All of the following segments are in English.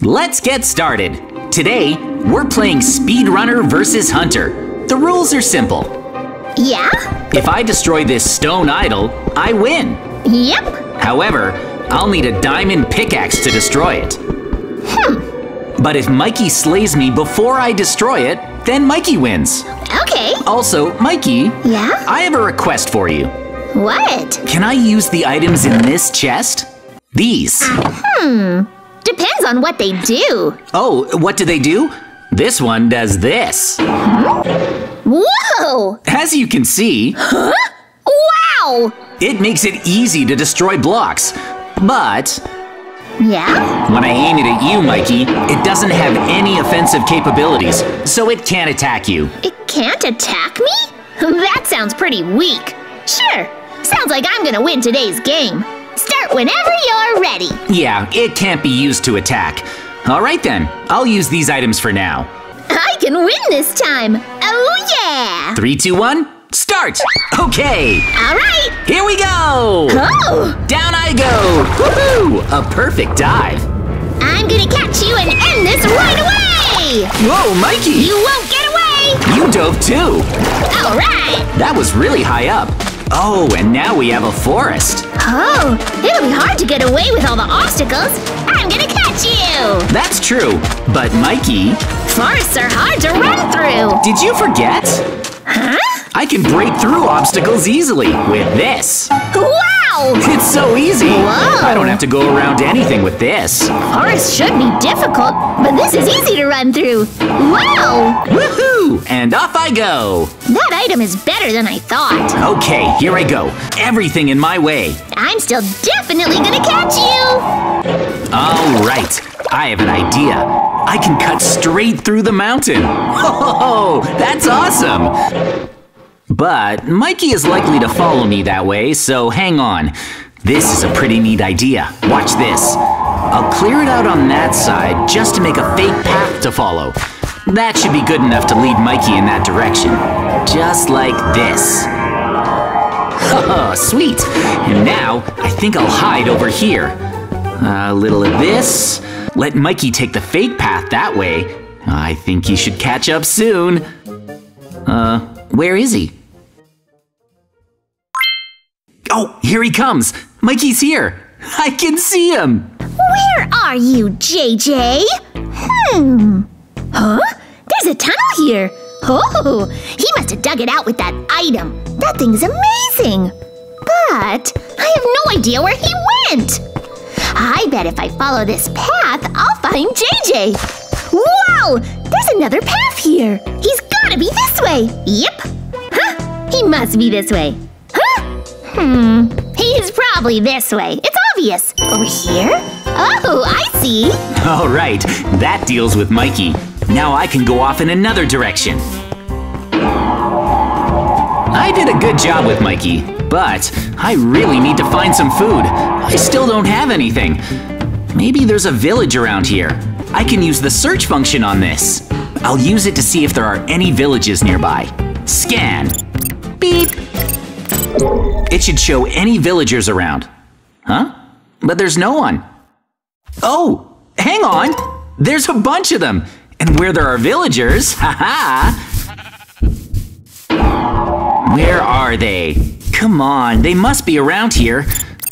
Let's get started. Today, we're playing Speedrunner versus Hunter. The rules are simple. Yeah? If I destroy this stone idol, I win. Yep. However, I'll need a diamond pickaxe to destroy it. Hmm. But if Mikey slays me before I destroy it, then Mikey wins. Okay. Also, Mikey, Yeah? I have a request for you. What? Can I use the items in this chest? These. Depends on what they do. Oh, what do they do? This one does this. Whoa! As you can see, Huh? Wow! it makes it easy to destroy blocks. But Yeah? when I aim it at you, Mikey, it doesn't have any offensive capabilities, so it can't attack you. It can't attack me? That sounds pretty weak. Sure. Sounds like I'm gonna win today's game. Start whenever you're ready. Yeah, it can't be used to attack. All right then, I'll use these items for now. I can win this time. Oh yeah! Three, two, one, start! Okay, All right. here we go! Oh! Down I go! Woohoo! A perfect dive. I'm gonna catch you and end this right away! Whoa, Mikey! You won't get away! You dove too! All right! That was really high up. Oh, and now we have a forest. Oh, it'll be hard to get away with all the obstacles. I'm gonna catch you! That's true. But Mikey, Forests are hard to run through. did you forget? Huh? I can break through obstacles easily with this. Wow! It's so easy. Whoa. I don't have to go around anything with this. Forests should be difficult, but this is easy to run through. Wow! Woohoo! And off I go. That item is better than I thought. Okay, here I go. Everything in my way. I'm still definitely gonna catch you! All right, I have an idea. I can cut straight through the mountain. Oh, that's awesome. But Mikey is likely to follow me that way, so hang on. This is a pretty neat idea. Watch this. I'll clear it out on that side just to make a fake path to follow. That should be good enough to lead Mikey in that direction. Just like this. Oh, sweet. And now, I think I'll hide over here. A little of this. Let Mikey take the fake path that way. I think he should catch up soon. Uh, where is he? Oh, here he comes. Mikey's here. I can see him. Where are you, JJ? Hmm. Huh? There's a tunnel here. Oh, he must have dug it out with that item. That thing's amazing. But I have no idea where he went. I bet if I follow this path, I'll find JJ. Wow! There's another path here. He's gotta be this way. Yep. Huh? He must be this way. Huh? Hmm. He's probably this way. It's obvious. Over here? Oh, I see. All right, that deals with Mikey. Now I can go off in another direction. I did a good job with Mikey, but I really need to find some food. I still don't have anything. Maybe there's a village around here. I can use the search function on this. I'll use it to see if there are any villages nearby. Scan. Beep. It should show any villagers around. Huh? But there's no one. Oh, hang on! There's a bunch of them! And where there are villagers, haha! Where are they? Come on, they must be around here.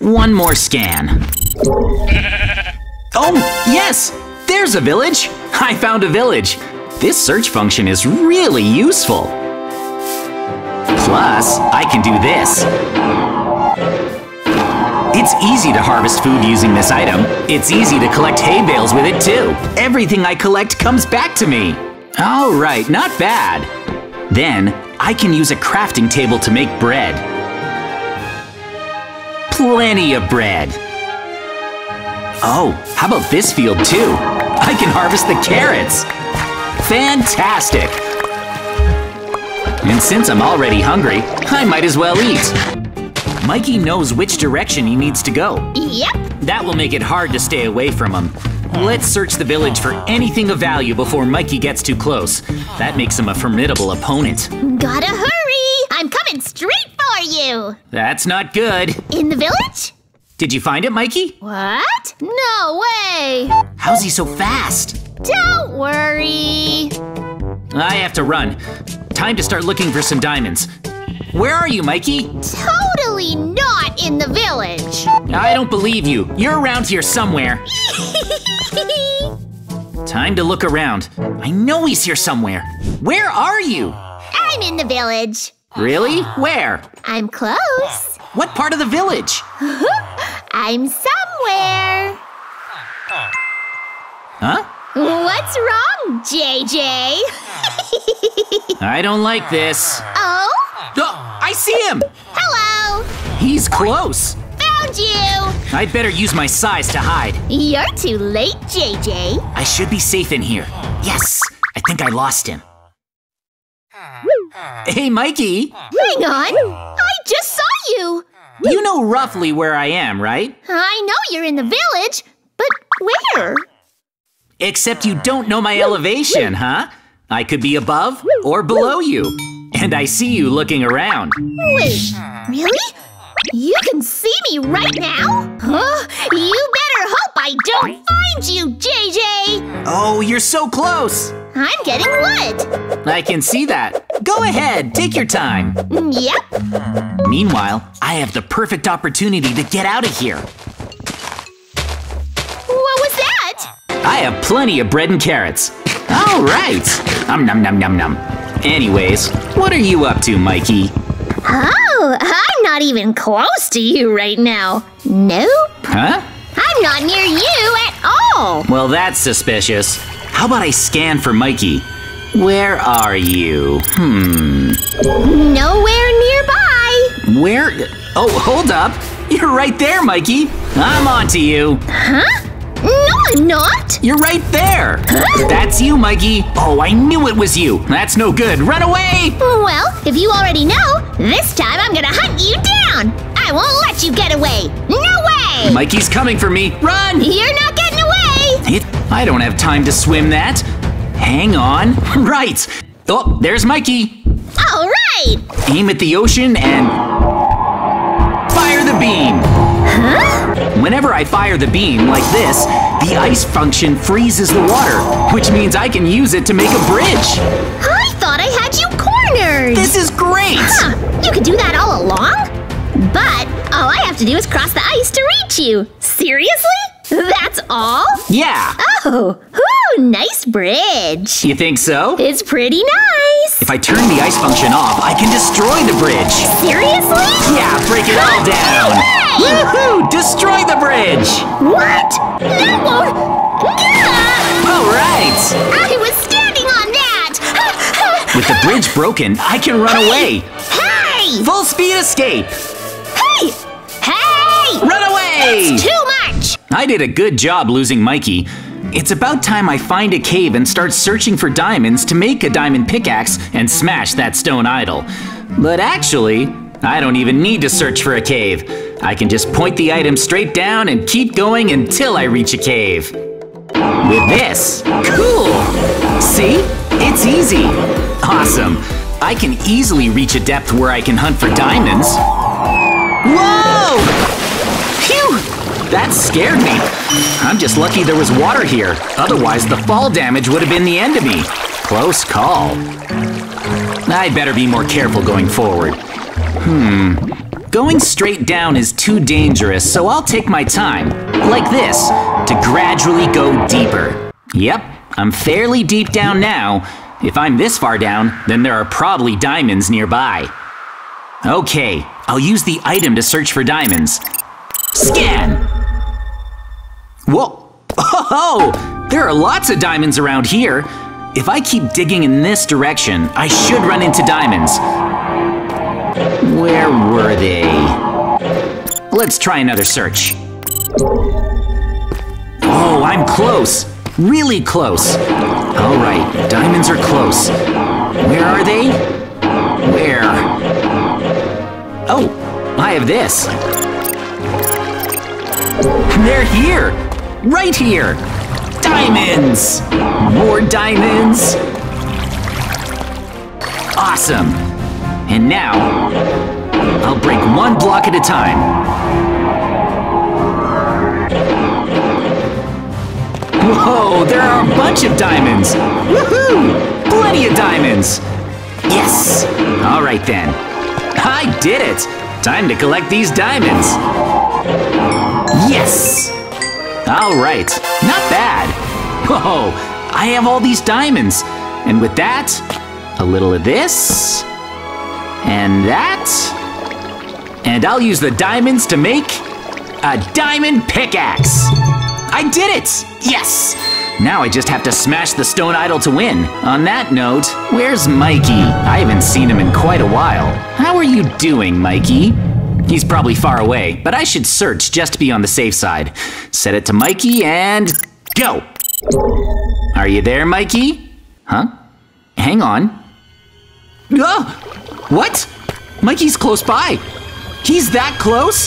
One more scan. Oh, yes! There's a village! I found a village! This search function is really useful. Plus, I can do this. It's easy to harvest food using this item. It's easy to collect hay bales with it too. Everything I collect comes back to me. All right, not bad. Then, I can use a crafting table to make bread. Plenty of bread. Oh, how about this field too? I can harvest the carrots. Fantastic. And since I'm already hungry, I might as well eat. Mikey knows which direction he needs to go. Yep. That will make it hard to stay away from him. Let's search the village for anything of value before Mikey gets too close. That makes him a formidable opponent. Gotta hurry! I'm coming straight for you! That's not good. In the village? Did you find it, Mikey? What? No way! How's he so fast? Don't worry. I have to run. Time to start looking for some diamonds. Where are you, Mikey? Totally not in the village. I don't believe you. You're around here somewhere. Time to look around. I know he's here somewhere. Where are you? I'm in the village. Really? Where? I'm close. What part of the village? I'm somewhere. Huh? What's wrong, JJ? I don't like this. oh, I see him! hello. He's close. Found you. I'd better use my size to hide. You're too late, JJ. I should be safe in here. Yes, I think I lost him. Hey, Mikey! Hang on. I just saw you. You know roughly where I am, right? I know you're in the village, but where? Except you don't know my elevation, huh? I could be above or below you. And I see you looking around. Wait, really? You can see me right now? Huh? You better hope I don't find you, JJ! Oh, you're so close! I'm getting wet. I can see that. Go ahead, take your time. Yep. Meanwhile, I have the perfect opportunity to get out of here. What was that? I have plenty of bread and carrots. All right. Um, num num num num. Anyways, what are you up to, Mikey? Oh, I'm not even close to you right now. Nope. Huh? I'm not near you at all. Well, that's suspicious. How about I scan for Mikey? Where are you? Hmm. Nowhere nearby. Where? Oh, hold up. You're right there, Mikey. I'm on to you. No, I'm not. You're right there. That's you, Mikey. Oh, I knew it was you. That's no good. Run away. Well, if you already know, this time I'm gonna hunt you down. I won't let you get away. No way. Mikey's coming for me. Run. You're not getting away. It, I don't have time to swim that. Hang on. Right. Oh, there's Mikey. All right. Aim at the ocean and fire the beam. Huh? Whenever I fire the beam like this, the ice function freezes the water, which means I can use it to make a bridge. I thought I had you cornered. This is great. Huh, you could do that all along? But all I have to do is cross the ice to reach you. Seriously? That's all? Yeah. Oh, ooh, nice bridge. You think so? It's pretty nice. If I turn the ice function off, I can destroy the bridge. Seriously? Yeah, break it all down. Hey! Woohoo! Destroy the bridge. What? That won't. Gah! All right. I was standing on that. With the bridge broken, I can run away. Hey! Full speed escape. Hey! Hey! Run away! Too much. I did a good job losing Mikey. It's about time I find a cave and start searching for diamonds to make a diamond pickaxe and smash that stone idol. But actually, I don't even need to search for a cave. I can just point the item straight down and keep going until I reach a cave. With this, cool! See? It's easy. Awesome. I can easily reach a depth where I can hunt for diamonds. Whoa! That scared me. I'm just lucky there was water here. Otherwise, the fall damage would have been the end of me. Close call. I'd better be more careful going forward. Hmm. Going straight down is too dangerous, so I'll take my time, like this, to gradually go deeper. Yep, I'm fairly deep down now. If I'm this far down, then there are probably diamonds nearby. Okay, I'll use the item to search for diamonds. Scan! Whoa! Oh! There are lots of diamonds around here. If I keep digging in this direction, I should run into diamonds. Where were they? Let's try another search. Oh, I'm close. Really close. All right, diamonds are close. Where are they? Where? Oh, I have this. They're here! Right here! Diamonds! More diamonds! Awesome! And now, I'll break one block at a time. Whoa, there are a bunch of diamonds! Woohoo! Plenty of diamonds! Yes! Alright then. I did it! Time to collect these diamonds! All right, not bad. Whoa, I have all these diamonds. And with that, a little of this, and that, and I'll use the diamonds to make a diamond pickaxe. I did it! Yes! Now I just have to smash the stone idol to win. On that note, where's Mikey? I haven't seen him in quite a while. How are you doing, Mikey? He's probably far away, but I should search just to be on the safe side. Set it to Mikey and go! Are you there, Mikey? Huh? Hang on. Oh! What? Mikey's close by. He's that close?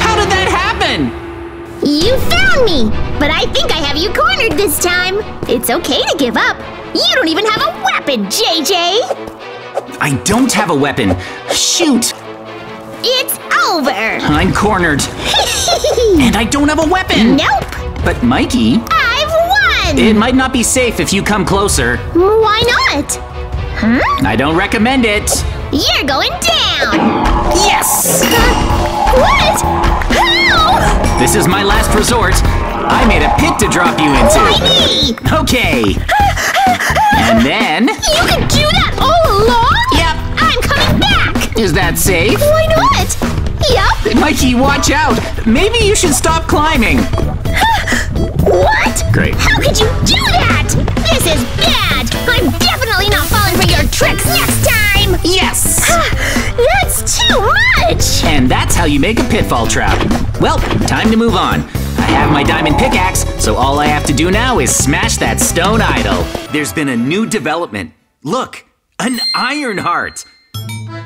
How did that happen? You found me! But I think I have you cornered this time. It's okay to give up. You don't even have a weapon, JJ! I don't have a weapon. Shoot! It's over! I'm cornered. and I don't have a weapon! Nope! But Mikey, I've won! it might not be safe if you come closer. Why not? Huh? I don't recommend it. You're going down! Yes! What? How? This is my last resort. I made a pit to drop you into. me? Okay. And then, You could do that all along? Yep. I'm coming back! is that safe? Why not? Yup. Mikey, watch out! Maybe you should stop climbing. What? Great. How could you do that? This is bad! I'm definitely not falling for your tricks next time! Yes! That's too much! And that's how you make a pitfall trap. Well, time to move on. I have my diamond pickaxe, so all I have to do now is smash that stone idol. There's been a new development. Look, an iron heart.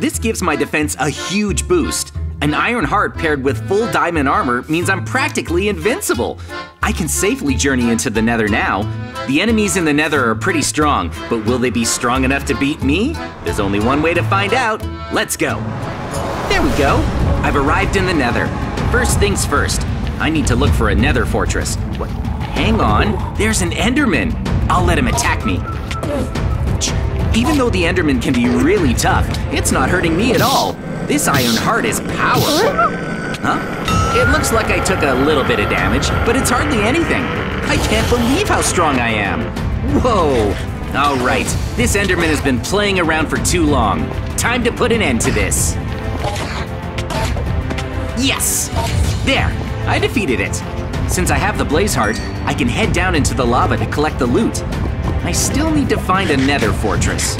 This gives my defense a huge boost. An iron heart paired with full diamond armor means I'm practically invincible. I can safely journey into the nether now. The enemies in the nether are pretty strong, but will they be strong enough to beat me? There's only one way to find out. Let's go. There we go. I've arrived in the nether. First things first, I need to look for a nether fortress. What? Hang on, there's an enderman. I'll let him attack me. Even though the enderman can be really tough, it's not hurting me at all. This iron heart is powerful. Huh? It looks like I took a little bit of damage, but it's hardly anything. I can't believe how strong I am. Whoa. All right, this enderman has been playing around for too long. Time to put an end to this. Yes! There, I defeated it. Since I have the blaze heart, I can head down into the lava to collect the loot. I still need to find a nether fortress.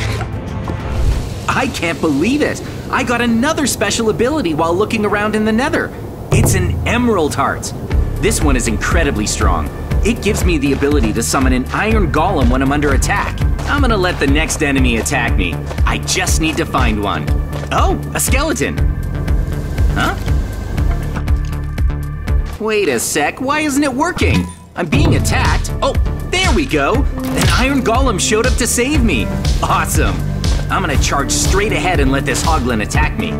I can't believe it! I got another special ability while looking around in the nether. It's an emerald heart. This one is incredibly strong. It gives me the ability to summon an iron golem when I'm under attack. I'm gonna let the next enemy attack me. I just need to find one. Oh, a skeleton. Huh? Wait a sec, why isn't it working? I'm being attacked. Oh, there we go. An iron golem showed up to save me. Awesome. I'm gonna charge straight ahead and let this hoglin attack me.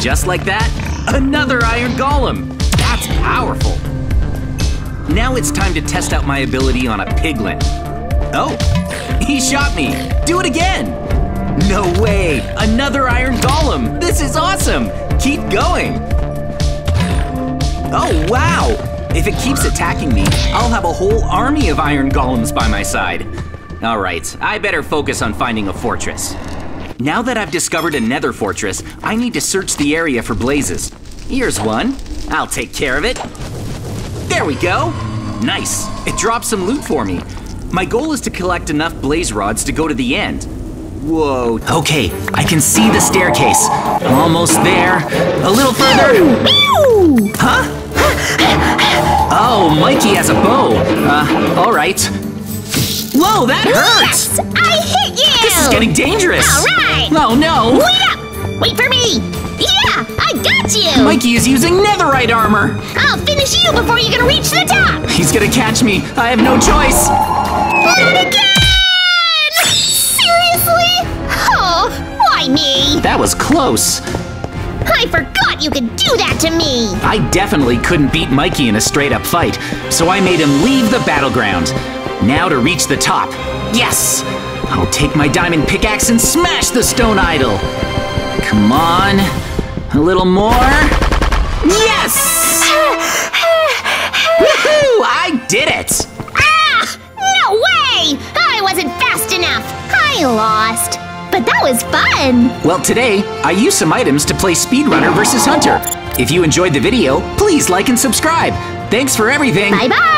Just like that, another iron golem. That's powerful. Now it's time to test out my ability on a piglin. Oh, he shot me. Do it again. No way, another iron golem. This is awesome. Keep going. Oh, wow! If it keeps attacking me, I'll have a whole army of iron golems by my side. All right, I better focus on finding a fortress. Now that I've discovered a nether fortress, I need to search the area for blazes. Here's one. I'll take care of it. There we go. Nice. It dropped some loot for me. My goal is to collect enough blaze rods to go to the end. Whoa. Okay, I can see the staircase. Almost there. A little further. Huh? Oh, Mikey has a bow. Uh, all right. Whoa, that hurts! Yes! I hit you! This is getting dangerous. All right! Oh no! Wait up! Wait for me! Yeah! I got you! Mikey is using netherite armor. I'll finish you before you can reach the top! He's gonna catch me. I have no choice. Not again! Seriously? Oh, why me? That was close. I I forgot you could do that to me! I definitely couldn't beat Mikey in a straight up fight, so I made him leave the battleground. Now to reach the top. Yes! I'll take my diamond pickaxe and smash the stone idol. Come on. A little more. Yes! Woohoo! I did it! Ah! No way! I wasn't fast enough! I lost! That was fun! Well, today, I used some items to play Speedrunner versus Hunter. If you enjoyed the video, please like and subscribe. Thanks for everything! Bye bye!